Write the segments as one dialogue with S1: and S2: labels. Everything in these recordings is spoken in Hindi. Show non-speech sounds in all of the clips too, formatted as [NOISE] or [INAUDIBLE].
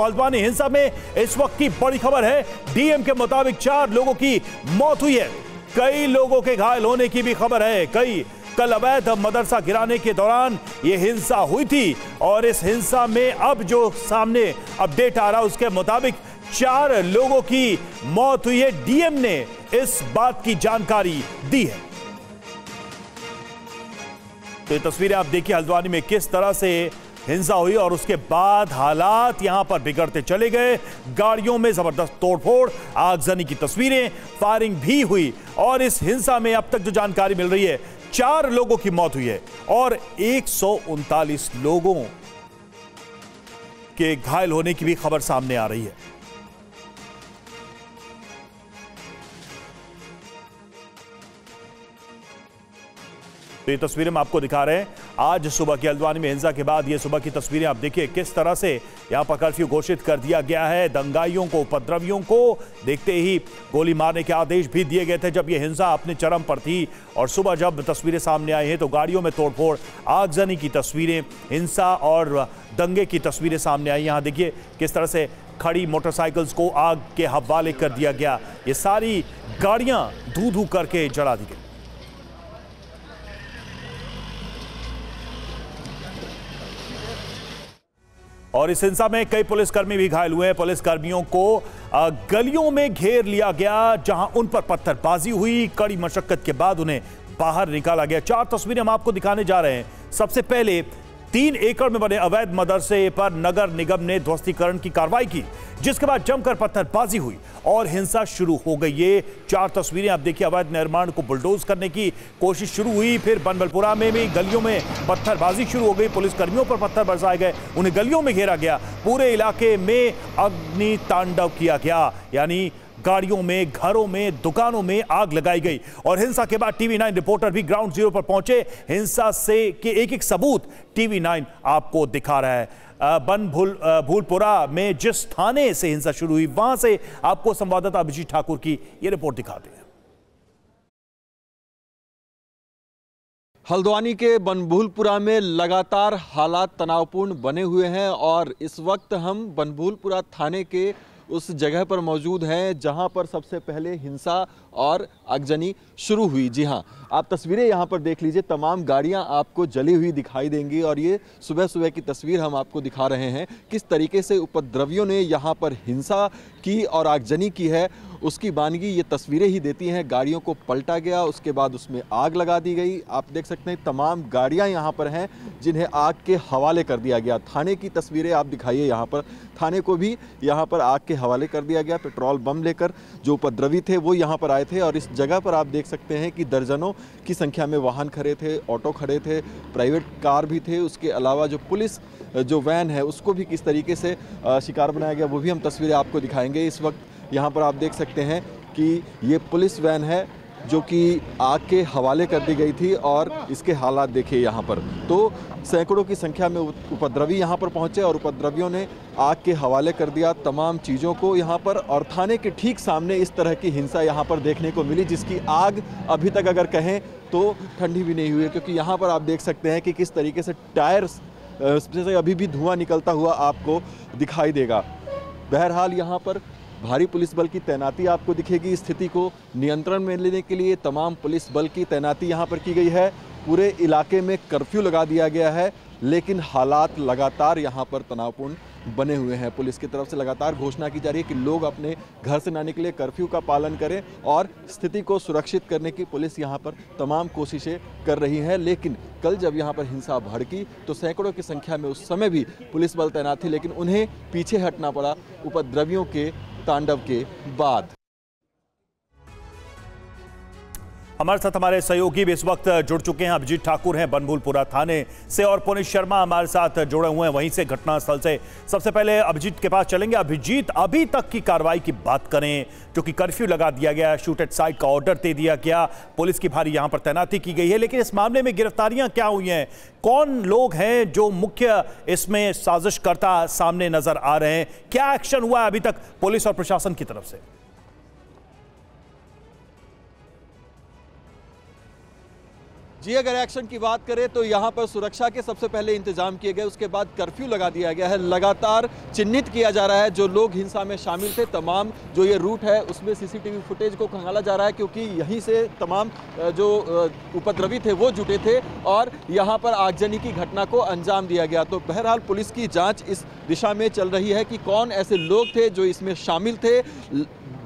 S1: हल्द्वानी हिंसा में इस वक्त की बड़ी खबर है। डीएम के मुताबिक चार लोगों की मौत हुई है। कई लोगों के घायल होने की भी खबर है। कई कल अवैध मदरसा गिराने के दौरान यह हिंसा हुई थी और इस हिंसा में अब जो सामने अपडेट आ रहा है, उसके मुताबिक चार लोगों की मौत हुई है। डीएम ने इस बात की जानकारी दी है। तो ये तस्वीरें आप देखिए, हल्द्वानी में किस तरह से हिंसा हुई और उसके बाद हालात यहाँ पर बिगड़ते चले गए। गाड़ियों में ज़बरदस्त तोड़फोड़, आगजनी की तस्वीरें, फायरिंग भी हुई और इस हिंसा में अब तक जो जानकारी मिल रही है, चार लोगों की मौत हुई है और एक सौ उनतालीस लोगों के घायल होने की भी खबर सामने आ रही है। तो ये तस्वीरें हम आपको दिखा रहे हैं। आज सुबह की हल्द्वानी में हिंसा के बाद ये सुबह की तस्वीरें आप देखिए, किस तरह से यहाँ पर कर्फ्यू घोषित कर दिया गया है। दंगाइयों को, उपद्रवियों को देखते ही गोली मारने के आदेश भी दिए गए थे जब ये हिंसा अपने चरम पर थी। और सुबह जब तस्वीरें सामने आई हैं तो गाड़ियों में तोड़फोड़, आगजनी की तस्वीरें, हिंसा और दंगे की तस्वीरें सामने आई। यहाँ देखिए किस तरह से खड़ी मोटरसाइकिल्स को आग के हवाले कर दिया गया। ये सारी गाड़ियाँ धू धू करके जला दी गई। और इस हिंसा में कई पुलिसकर्मी भी घायल हुए हैं। पुलिसकर्मियों को गलियों में घेर लिया गया, जहाँ उन पर पत्थरबाजी हुई। कड़ी मशक्कत के बाद उन्हें बाहर निकाला गया। चार तस्वीरें हम आपको दिखाने जा रहे हैं। सबसे पहले तीन एकड़ में बने अवैध मदरसे पर नगर निगम ने ध्वस्तीकरण की कार्रवाई की, जिसके बाद जमकर पत्थरबाजी हुई और हिंसा शुरू हो गई ये चार तस्वीरें आप देखिए अवैध निर्माण को बुलडोज करने की कोशिश शुरू हुई, फिर बनबलपुरा में भी गलियों में पत्थरबाजी शुरू हो गई पुलिस कर्मियों पर पत्थर बरसाए गए, उन्हें गलियों में घेरा गया। पूरे इलाके में अग्नि तांडव किया गया, यानी गाड़ियों में, घरों में, दुकानों में आग लगाई गई। और हिंसा के बाद टीवी नाइन रिपोर्टर भी ग्राउंड ज़ीरो पर पहुँचे। हिंसा से के एक एक सबूत टीवी नाइन आपको दिखा रहा है। बन भूल भूलपुरा में जिस थाने से हिंसा शुरू हुई, वहाँ से आपको संवाददाता अभिजीत ठाकुर की यह रिपोर्ट दिखाते हैं।
S2: हल्द्वानी के बनभूलपुरा में लगातार हालात तनावपूर्ण बने हुए हैं और इस वक्त हम बनभूलपुरा थाने के उस जगह पर मौजूद हैं, जहाँ पर सबसे पहले हिंसा और आगजनी शुरू हुई। जी हाँ, आप तस्वीरें यहाँ पर देख लीजिए, तमाम गाड़ियाँ आपको जली हुई दिखाई देंगी और ये सुबह सुबह की तस्वीर हम आपको दिखा रहे हैं, किस तरीके से उपद्रवियों ने यहाँ पर हिंसा की और आगजनी की है उसकी बानगी ये तस्वीरें ही देती हैं। गाड़ियों को पलटा गया, उसके बाद उसमें आग लगा दी गई। आप देख सकते हैं, तमाम गाड़ियाँ यहाँ पर हैं, जिन्हें आग के हवाले कर दिया गया। थाने की तस्वीरें आप दिखाइए यहाँ पर। थाने को भी यहाँ पर आग के हवाले कर दिया गया, पेट्रोल बम लेकर जो उपद्रवी थे, वो यहाँ पर आए थे और इस जगह पर आप देख सकते हैं कि दर्जनों की संख्या में वाहन खड़े थे, ऑटो खड़े थे, प्राइवेट कार भी थे। उसके अलावा जो पुलिस, जो वैन है, उसको भी किस तरीके से शिकार बनाया गया, वो भी हम तस्वीरें आपको दिखाएँगे। इस वक्त यहाँ पर आप देख सकते हैं कि ये पुलिस वैन है जो कि आग के हवाले कर दी गई थी और इसके हालात देखिए यहाँ पर। तो सैकड़ों की संख्या में उपद्रवी यहाँ पर पहुँचे और उपद्रवियों ने आग के हवाले कर दिया तमाम चीज़ों को यहाँ पर और थाने के ठीक सामने इस तरह की हिंसा यहाँ पर देखने को मिली, जिसकी आग अभी तक अगर कहें तो ठंडी भी नहीं हुई है, क्योंकि यहाँ पर आप देख सकते हैं कि किस तरीके से टायर से अभी भी धुआँ निकलता हुआ आपको दिखाई देगा। बहरहाल यहाँ पर भारी पुलिस बल की तैनाती आपको दिखेगी। स्थिति को नियंत्रण में लेने के लिए तमाम पुलिस बल की तैनाती यहाँ पर की गई है। पूरे इलाके में कर्फ्यू लगा दिया गया है, लेकिन हालात लगातार यहाँ पर तनावपूर्ण बने हुए हैं। पुलिस की तरफ़ से लगातार घोषणा की जा रही है कि लोग अपने घर से ना निकले कर्फ्यू का पालन करें और स्थिति को सुरक्षित करने की पुलिस यहाँ पर तमाम कोशिशें कर रही है। लेकिन कल जब यहाँ पर हिंसा भड़की तो सैकड़ों की संख्या में उस समय भी पुलिस बल तैनात थी, लेकिन उन्हें पीछे हटना पड़ा। उपद्रवियों के तांडव के बाद।
S1: हमारे साथ हमारे सहयोगी भी इस वक्त जुड़ चुके हैं। अभिजीत ठाकुर हैं, बनभूलपुरा थाने से और पुनित शर्मा हमारे साथ जुड़े हुए हैं वहीं से घटनास्थल से। सबसे पहले अभिजीत के पास चलेंगे। अभिजीत, अभी तक की कार्रवाई की बात करें क्योंकि कर्फ्यू लगा दिया गया, शूट एट साइट का ऑर्डर दे दिया गया। पुलिस की भारी यहाँ पर तैनाती की गई है, लेकिन इस मामले में गिरफ्तारियाँ क्या हुई हैं? कौन लोग हैं जो मुख्य इसमें साजिशकर्ता सामने नज़र आ रहे हैं? क्या एक्शन हुआ है अभी तक पुलिस और प्रशासन की तरफ़ से?
S2: जी, अगर एक्शन की बात करें तो यहाँ पर सुरक्षा के सबसे पहले इंतज़ाम किए गए, उसके बाद कर्फ्यू लगा दिया गया है। लगातार चिन्हित किया जा रहा है, जो लोग हिंसा में शामिल थे, तमाम जो ये रूट है, उसमें सीसीटीवी फुटेज को खंगाला जा रहा है, क्योंकि यहीं से तमाम जो उपद्रवी थे, वो जुटे थे, और यहाँ पर आगजनी की घटना को अंजाम दिया गया। तो बहरहाल पुलिस की जाँच इस दिशा में चल रही है कि कौन ऐसे लोग थे, जो इसमें शामिल थे।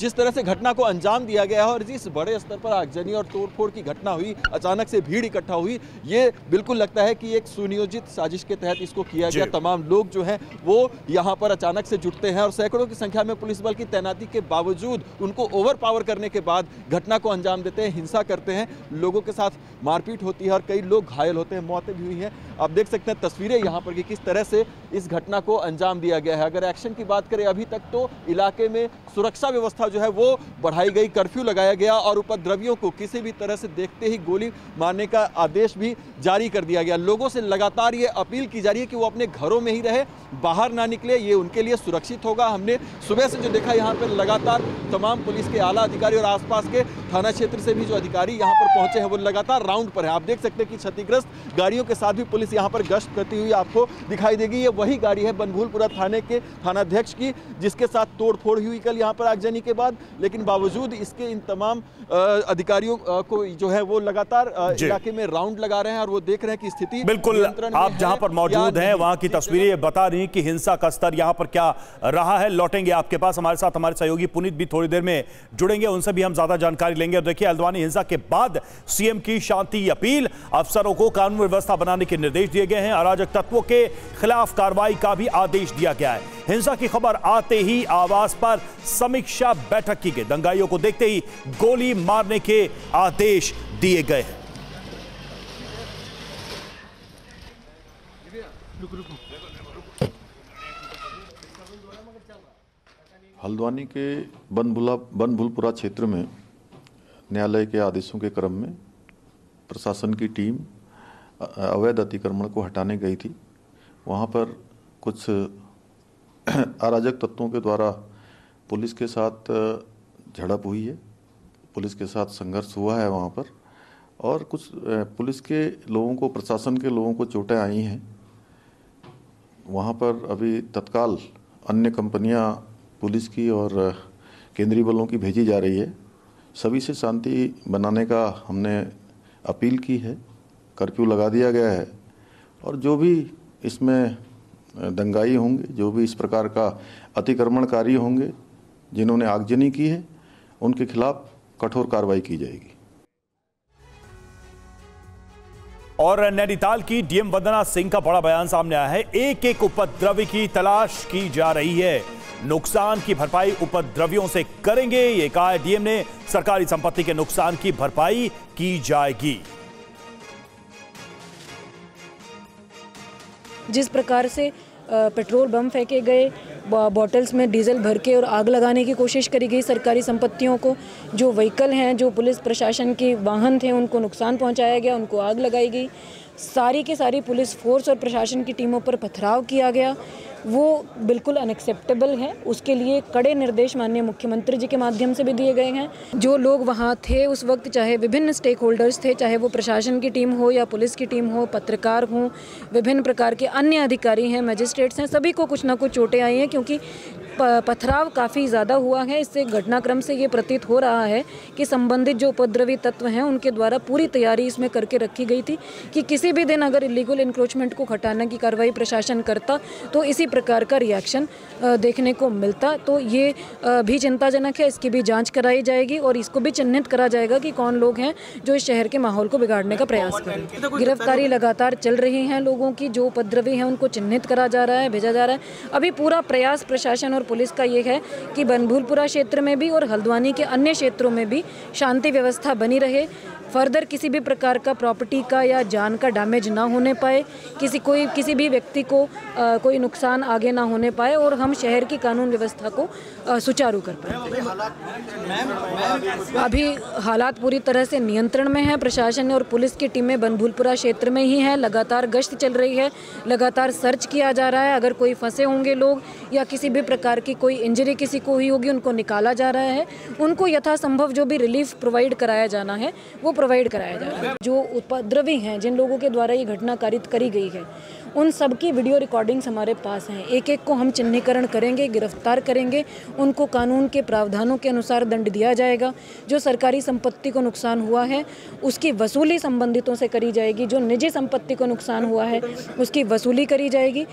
S2: जिस तरह से घटना को अंजाम दिया गया है और जिस बड़े स्तर पर आगजनी और तोड़फोड़ की घटना हुई अचानक से भीड़ इकट्ठा हुई ये बिल्कुल लगता है कि एक सुनियोजित साजिश के तहत इसको किया गया। तमाम लोग जो हैं वो यहाँ पर अचानक से जुटते हैं और सैकड़ों की संख्या में पुलिस बल की तैनाती के बावजूद उनको ओवर करने के बाद घटना को अंजाम देते हैं हिंसा करते हैं। लोगों के साथ मारपीट होती है और कई लोग घायल होते हैं मौतें भी हुई हैं। आप देख सकते हैं तस्वीरें यहाँ पर कि किस तरह से इस घटना को अंजाम दिया गया है। अगर एक्शन की बात करें अभी तक तो इलाके में सुरक्षा व्यवस्था जो है वो बढ़ाई गई कर्फ्यू लगाया गया और उपद्रवियों को किसी भी तरह से देखते ही गोली मारने का आदेश भी जारी कर दिया गया। लोगों से लगातार ये अपील की जा रही है कि वो अपने घरों में ही रहे, बाहर ना निकले, ये उनके लिए सुरक्षित होगा। हमने सुबह से जो देखा, यहाँ पर लगातार तमाम पुलिस के आला अधिकारी और आसपास के थाना क्षेत्र से भी जो अधिकारी यहाँ पर पहुँचे हैं, वो लगातार राउंड पर है। आप देख सकते हैं कि क्षतिग्रस्त गाड़ियों के साथ भी पुलिस यहाँ पर गश्त करती हुई आपको दिखाई देगी। ये वही गाड़ी है बनभूलपुरा थाने के थानाध्यक्ष की, जिसके साथ तोड़फोड़ हुई। कल यहाँ पर आगजनी के बाद लेकिन बावजूद इसके इन तमाम अधिकारियों को जो है वो लगातार इलाके में राउंड लगा रहे हैं और वो देख रहे हैं कि स्थिति
S1: बिल्कुल आप जहाँ पर मौजूद हैं वहाँ की तस्वीरें बता रही कि हिंसा का स्तर यहाँ पर क्या रहा है। लौटेंगे आपके पास हमारे साथ हमारे सहयोगी पुनीत भी थोड़ी देर में जुड़ेंगे उनसे भी हम ज़्यादा जानकारी लेंगे। और देखिए हल्द्वानी हिंसा के बाद सीएम की शांति अपील अफसरों को कानून व्यवस्था बनाने के निर्देश दिए गए हैं। अराजक तत्वों के खिलाफ कार्रवाई का भी आदेश दिया गया है। हिंसा की खबर आते ही आवास पर समीक्षा बैठक की गई। दंगाइयों को देखते ही गोली मारने के आदेश दिए गए हैं।
S3: हल्द्वानी के बनभुला बनभुलपुरा क्षेत्र में न्यायालय के आदेशों के क्रम में प्रशासन की टीम अवैध अतिक्रमण को हटाने गई थी। वहाँ पर कुछ [CLEARS THROAT] अराजक तत्वों के द्वारा पुलिस के साथ झड़प हुई है। पुलिस के साथ संघर्ष हुआ है वहाँ पर। और कुछ पुलिस के लोगों को, प्रशासन के लोगों को चोटें आई हैं। वहाँ पर अभी तत्काल अन्य कंपनियाँ पुलिस की और केंद्रीय बलों की भेजी जा रही है। सभी से शांति बनाने का हमने अपील की है। कर्फ्यू लगा दिया गया है। और जो भी इसमें दंगाई होंगे, जो भी इस प्रकार का अतिक्रमणकारी होंगे, जिन्होंने आगजनी की है, उनके खिलाफ कठोर कार्रवाई की जाएगी।
S1: और नैनीताल की डीएम वंदना सिंह का बड़ा बयान सामने आया है। एक एक उपद्रवी की तलाश की जा रही है। नुकसान की भरपाई उपद्रवियों से करेंगे, ये कहा डीएम ने। सरकारी संपत्ति के नुकसान की भरपाई की जाएगी।
S4: जिस प्रकार से पेट्रोल बम फेंके गए बॉटल्स में डीजल भर के और आग लगाने की कोशिश करी गई सरकारी संपत्तियों को, जो व्हीकल हैं, जो पुलिस प्रशासन के वाहन थे, उनको नुकसान पहुँचाया गया, उनको आग लगाई गई। सारी की सारी पुलिस फोर्स और प्रशासन की टीमों पर पथराव किया गया। वो बिल्कुल अनएक्सेप्टेबल है। उसके लिए कड़े निर्देश माननीय मुख्यमंत्री जी के माध्यम से भी दिए गए हैं। जो लोग वहाँ थे उस वक्त, चाहे विभिन्न स्टेक होल्डर्स थे, चाहे वो प्रशासन की टीम हो या पुलिस की टीम हो, पत्रकार हों, विभिन्न प्रकार के अन्य अधिकारी हैं मजिस्ट्रेट्स हैं, सभी को कुछ ना कुछ चोटें आई हैं, क्योंकि पथराव काफ़ी ज़्यादा हुआ है। इससे घटनाक्रम से ये प्रतीत हो रहा है कि संबंधित जो उपद्रवी तत्व हैं, उनके द्वारा पूरी तैयारी इसमें करके रखी गई थी कि किसी भी दिन अगर इलीगल इंक्रोचमेंट को हटाने की कार्रवाई प्रशासन करता तो इसी प्रकार का रिएक्शन देखने को मिलता। तो ये भी चिंताजनक है। इसकी भी जाँच कराई जाएगी और इसको भी चिन्हित करा जाएगा कि कौन लोग हैं जो इस शहर के माहौल को बिगाड़ने का प्रयास करें गिरफ्तारी लगातार चल रही हैं लोगों की। जो उपद्रवी हैं, उनको चिन्हित करा जा रहा है, भेजा जा रहा है। अभी पूरा प्रयास प्रशासन और पुलिस का ये है कि बनभूलपुरा क्षेत्र में भी और हल्द्वानी के अन्य क्षेत्रों में भी शांति व्यवस्था बनी रहे। फर्दर किसी भी प्रकार का प्रॉपर्टी का या जान का डैमेज ना होने पाए किसी कोई किसी भी व्यक्ति को आ, कोई नुकसान आगे ना होने पाए और हम शहर की कानून व्यवस्था को सुचारू कर पाए। अभी हालात पूरी तरह से नियंत्रण में है। प्रशासन और पुलिस की टीमें बनभूलपुरा क्षेत्र में ही हैं। लगातार गश्त चल रही है। लगातार सर्च किया जा रहा है। अगर कोई फंसे होंगे लोग या किसी भी प्रकार की कोई इंजरी किसी को हुई होगी उनको निकाला जा रहा है। उनको यथासंभव जो भी रिलीफ प्रोवाइड कराया जाना है वो प्रोवाइड कराया जा रहा है। जो उपद्रवी हैं, जिन लोगों के द्वारा ये घटना कारित करी गई है, उन सब की वीडियो रिकॉर्डिंग्स हमारे पास हैं। एक एक को हम चिन्हीकरण करेंगे, गिरफ़्तार करेंगे। उनको कानून के प्रावधानों के अनुसार दंड दिया जाएगा। जो सरकारी संपत्ति को नुकसान हुआ है, उसकी वसूली संबंधितों से करी जाएगी। जो निजी संपत्ति को नुकसान हुआ है, उसकी वसूली करी जाएगी।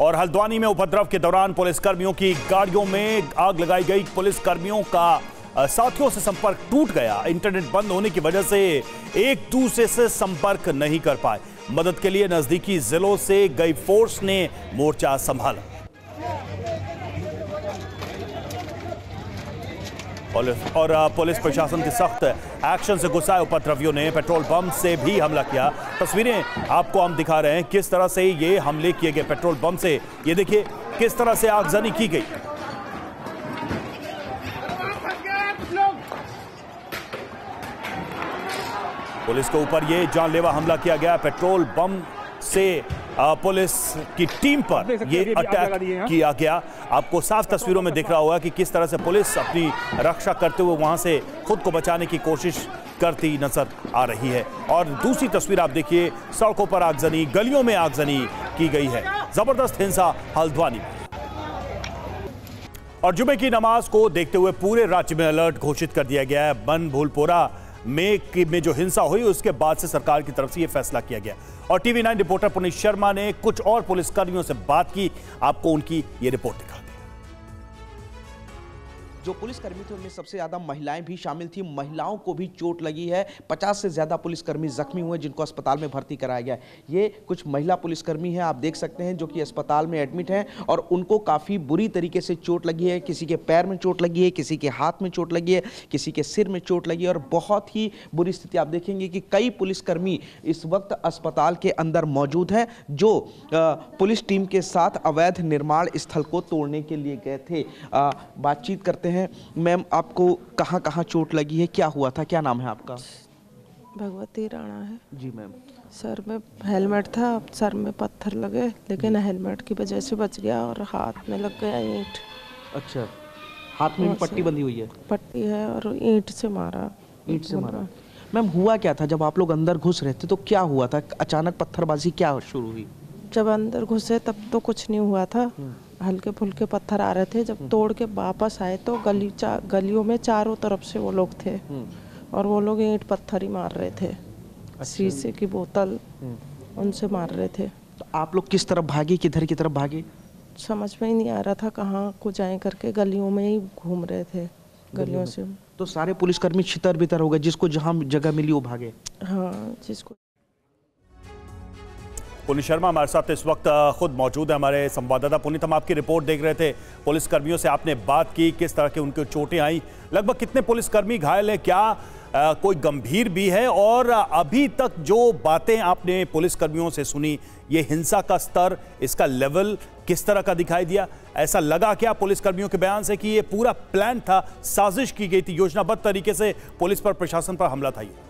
S1: और हल्द्वानी में उपद्रव के दौरान पुलिसकर्मियों की गाड़ियों में आग लगाई गई। पुलिसकर्मियों का साथियों से संपर्क टूट गया। इंटरनेट बंद होने की वजह से एक दूसरे से संपर्क नहीं कर पाए। मदद के लिए नजदीकी जिलों से गई फोर्स ने मोर्चा संभाला। और पुलिस प्रशासन के सख्त एक्शन से गुस्साए उपद्रवियों ने पेट्रोल पंप से भी हमला किया। तस्वीरें आपको हम दिखा रहे हैं, किस तरह से ये हमले किए गए पेट्रोल पंप से। ये देखिए, किस तरह से आगजनी की गई। पुलिस के ऊपर ये जानलेवा हमला किया गया। पेट्रोल बम से पुलिस की टीम पर ये अटैक किया गया। आपको साफ़ तस्वीरों में दिख रहा होगा कि किस तरह से पुलिस अपनी रक्षा करते हुए वहाँ से खुद को बचाने की कोशिश करती नज़र आ रही है। और दूसरी तस्वीर आप देखिए सड़कों पर आगजनी गलियों में आगजनी की गई है। ज़बरदस्त हिंसा हल्द्वानी और जुमे की नमाज़ को देखते हुए पूरे राज्य में अलर्ट घोषित कर दिया गया है। बन भूलपोरा में में जो हिंसा हुई, उसके बाद से सरकार की तरफ़ से यह फैसला किया गया। और TV nine reporter Puneet Sharma ने कुछ और पुलिसकर्मियों से बात की। आपको उनकी ये रिपोर्ट दिखा
S5: जो पुलिसकर्मी थे, उनमें सबसे ज़्यादा महिलाएँ भी शामिल थी। महिलाओं को भी चोट लगी है। पचास से ज़्यादा पुलिसकर्मी जख्मी हुए जिनको अस्पताल में भर्ती कराया गया ये कुछ महिला पुलिसकर्मी हैं, आप देख सकते हैं, जो कि अस्पताल में एडमिट हैं और उनको काफ़ी बुरी तरीके से चोट लगी है। किसी के पैर में चोट लगी है, किसी के हाथ में चोट लगी है, किसी के सिर में चोट लगी है और बहुत ही बुरी स्थिति। आप देखेंगे कि कई पुलिसकर्मी इस वक्त अस्पताल के अंदर मौजूद हैं, जो पुलिस टीम के साथ अवैध निर्माण स्थल को तोड़ने के लिए गए थे। बातचीत करते हैं मैम आपको कहाँ कहाँ चोट लगी है? क्या हुआ था? क्या नाम है आपका?
S6: भगवती राणा है।
S5: जी मैम।
S6: सर में हेलमेट था सर में पत्थर लगे लेकिन हेलमेट की वजह से बच गया और हाथ में लग गया ईंट।
S5: अच्छा। हाथ में भी पट्टी बंधी हुई है?
S6: पट्टी है और ईंट से मारा।
S5: ईंट से मारा। मैम हुआ क्या था? जब आप लोग अंदर घुस रहे थे तो क्या हुआ था? अचानक पत्थरबाजी क्या शुरू हुई?
S6: जब अंदर घुसे तब तो कुछ नहीं हुआ था। हम्म। हल्के फुल्के पत्थर आ रहे थे जब हम्म। तोड़ के वापस आए तो गली चा, गलियों में चारों तरफ़ से वो लोग थे। हम्म। और वो लोग ईंट पत्थर ही मार रहे थे। अच्छा। शीशे की बोतल उनसे मार रहे थे।
S5: तो आप लोग किस तरफ़ भागे किधर की तरफ़ भागे?
S6: समझ में ही नहीं आ रहा था कहाँ को जाए करके गलियों में ही घूम रहे थे। गलियों से।
S5: तो सारे पुलिसकर्मी छितर बितर हो गए जिसको जहाँ जगह मिली वो भागे।
S6: हाँ जिसको
S1: पुनीत शर्मा हमारे साथ इस वक्त खुद मौजूद है हमारे संवाददाता। पुनीत हम आपकी रिपोर्ट देख रहे थे पुलिसकर्मियों से आपने बात की किस तरह के उनके चोटें आई। लगभग कितने पुलिसकर्मी घायल हैं? क्या आ, कोई गंभीर भी है? और अभी तक जो बातें आपने पुलिसकर्मियों से सुनी ये हिंसा का स्तर इसका लेवल किस तरह का दिखाई दिया? ऐसा लगा क्या पुलिसकर्मियों के बयान से कि ये पूरा प्लान था साजिश की गई थी योजनाबद्ध तरीके से पुलिस पर प्रशासन पर हमला था ये?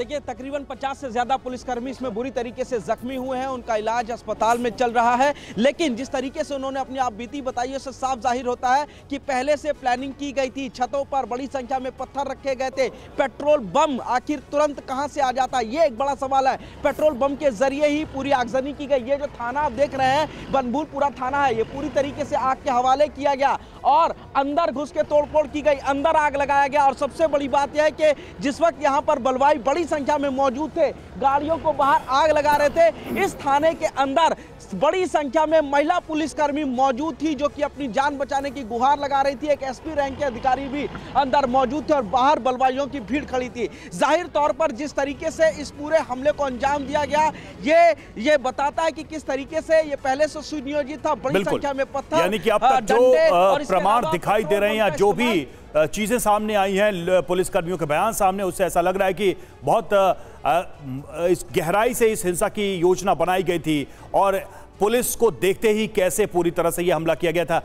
S5: देखिए, तकरीबन 50 से ज़्यादा पुलिसकर्मी इसमें बुरी तरीके से जख्मी हुए हैं, उनका इलाज अस्पताल में चल रहा है। लेकिन जिस तरीके से उन्होंने अपनी आप बीती बताई, उससे साफ़ ज़ाहिर होता है कि पहले से प्लानिंग की गई थी। छतों पर बड़ी संख्या में पत्थर रखे गए थे। पेट्रोल बम आखिर तुरंत कहाँ से आ जाता? ये एक बड़ा सवाल है। पेट्रोल बम के ज़रिए ही पूरी आगजनी की गई। ये जो थाना आप देख रहे हैं बनभूलपुरा थाना है। ये पूरी तरीके से आग के हवाले किया गया और अंदर घुस के तोड़फोड़ की गई। अंदर आग लगाया गया और सबसे बड़ी बात यह है कि जिस वक्त यहाँ पर बलवाई बड़ी संख्या में मौजूद थे। गाड़ियों को बाहर आग लगा रहे थे। इस थाने के अंदर बड़ी संख्या में महिला पुलिसकर्मी मौजूद थी जो कि अपनी जान बचाने की गुहार लगा रही थी। एक एसपी रैंक के अधिकारी भी अंदर मौजूद थे और बाहर बलवाइयों की भीड़ खड़ी थी। ज़ाहिर तौर पर जिस तरीके से इस पूरे हमले को अंजाम दिया गया ये ये बताता है कि किस तरीके से ये पहले से सुनियोजित था। बड़ी संख्या में पत्थर
S1: यानी कि अब तक जो प्रमाण दिखाई दे रहे हैं या जो भी चीज़ें सामने आई हैं पुलिसकर्मियों के बयान सामने उससे ऐसा लग रहा है कि बहुत इस गहराई से इस हिंसा की योजना बनाई गई थी और पुलिस को देखते ही कैसे पूरी तरह से यह हमला किया गया था।